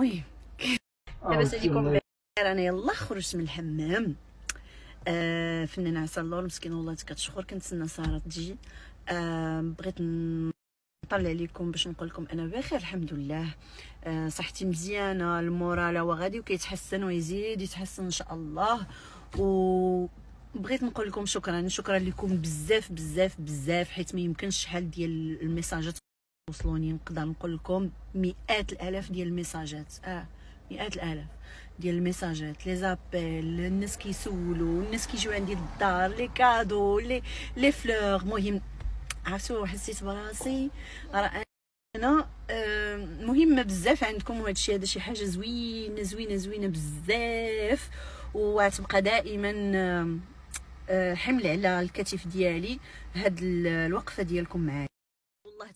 المهم لاباس عليكم أنا يلا خرجت من الحمام. آه فنانة عسى الله المسكينه والله كتشخر كنتسنى سارة تجي. آه بغيت نطلع عليكم باش نقول لكم أنا بخير الحمد لله. آه صحتي مزيانة المورال غادي وكيتحسن ويزيد يتحسن إن شاء الله. و بغيت نقول لكم شكرا شكرا لكم بزاف بزاف بزاف حيت ما يمكنش شحال ديال الميساجات وصلوني نقدر نقول لكم مئات الآلاف ديال الميساجات. آه مئات الآلاف ديال الميساجات. les appels الناس كيسولوا الناس كيجيو عندي للدار les cadeaux les les fleurs. المهم عرفتوا حسيت براسي راه أنا آه، مهمه بزاف عندكم وهذا الشيء هذا شي حاجة زوينة زوينة زوينة بزاف. وغتبقى دائما آه، حمل على الكتف ديالي هاد الوقفة ديالكم معايا.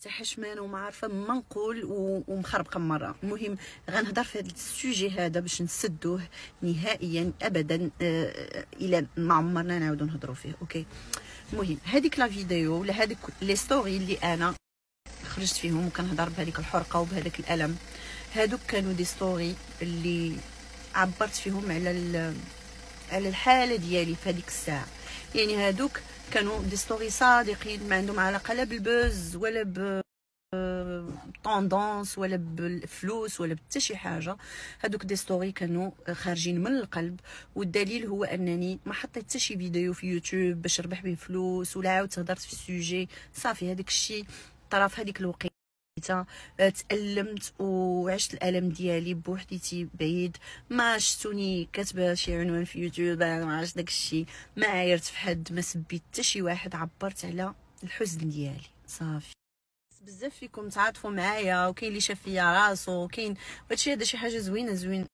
حتى حشمانه وما عارفة ما نقول ومخربقة مرة. المهم غنهضر في هذا ال sujet هذا باش نسدوه نهائيا ابدا آه إلى ما عمرنا نعاودو نهضروا فيه OK؟ المهم هذيك la vidéo ولا هذيك les stories اللي أنا خرجت فيهم وكنهضر بهذيك الحرقة وبهذاك الألم هادوك كانوا des stories اللي عبرت فيهم على على الحالة ديالي في هذيك الساعة. يعني هادوك كانوا des stories صادقين ما عندهم علاقة لا بال buzz ولا ب tendance ولا بالفلوس ولا بحتى شي حاجة. هادوك des stories كانوا خارجين من القلب والدليل هو أنني ما حطيت حتى شي فيديو في يوتيوب باش نربح به فلوس ولا عاودت هضرت في ال sujet. صافي هذاك الشيء طرا في هذيك الوقيته تألمت وعشت الألم ديالي بوحديتي بعيد. ما شفتوني كاتبة شي عنوان في يوتيوب ما عرفت داك الشيء ما عايرت في حد ما سبيت حتى شي واحد عبرت على الحزن ديالي. صافي. بزاف فيكم تعاطفوا معايا وكاين اللي شاف فيا راسو كاين هادشي هذا شي حاجة زوينة زوين